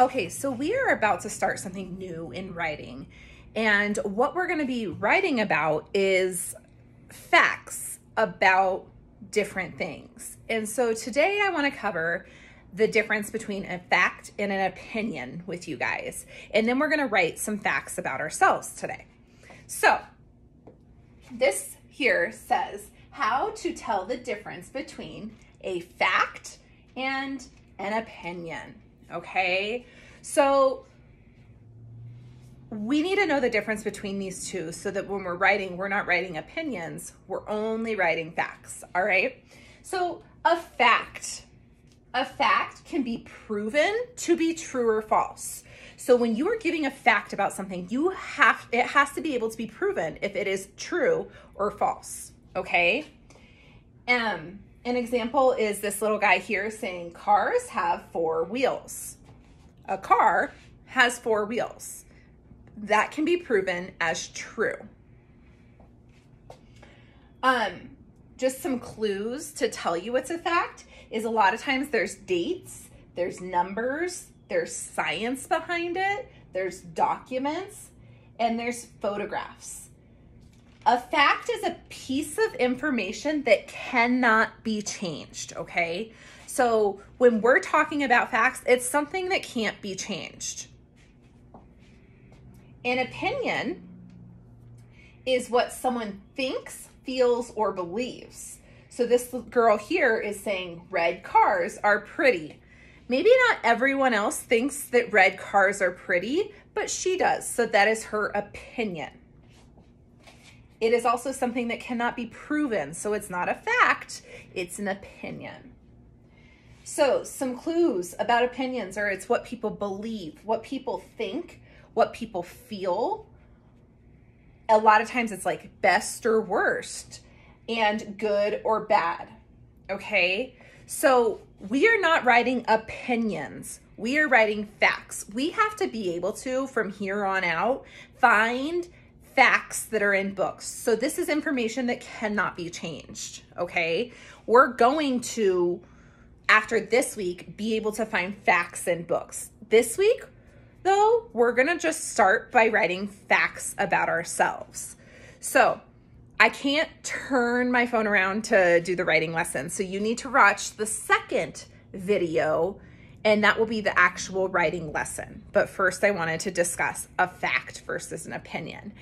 Okay, so we are about to start something new in writing. And what we're going to be writing about is facts about different things. And so today I want to cover the difference between a fact and an opinion with you guys. And then we're going to write some facts about ourselves today. So this here says how to tell the difference between a fact and an opinion. Okay. So we need to know the difference between these two so that when we're writing, we're not writing opinions, we're only writing facts. All right. So a fact, a fact can be proven to be true or false. So when you are giving a fact about something, you have it has to be able to be proven if it is true or false. Okay. Um, an example is this little guy here saying cars have four wheels. A car has four wheels. That can be proven as true. Um, just some clues to tell you it's a fact is a lot of times there's dates, there's numbers, there's science behind it, there's documents, and there's photographs. A fact is a piece of information that cannot be changed, okay? So when we're talking about facts, it's something that can't be changed. An opinion is what someone thinks, feels, or believes. So this girl here is saying red cars are pretty. Maybe not everyone else thinks that red cars are pretty, but she does. So that is her opinion. It is also something that cannot be proven. So it's not a fact, it's an opinion. So some clues about opinions are it's what people believe, what people think, what people feel. A lot of times it's like best or worst and good or bad. Okay. So we are not writing opinions. We are writing facts. We have to be able to, from here on out, find facts that are in books. So this is information that cannot be changed. Okay. We're going to, after this week, be able to find facts in books. This week, though, we're going to just start by writing facts about ourselves. So I can't turn my phone around to do the writing lesson. So you need to watch the second video and that will be the actual writing lesson. But first I wanted to discuss a fact versus an opinion.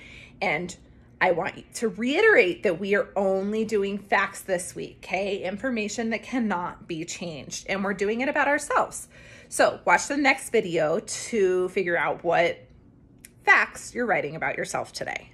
And I want to reiterate that we are only doing facts this week, okay? Information that cannot be changed. And we're doing it about ourselves. So watch the next video to figure out what facts you're writing about yourself today.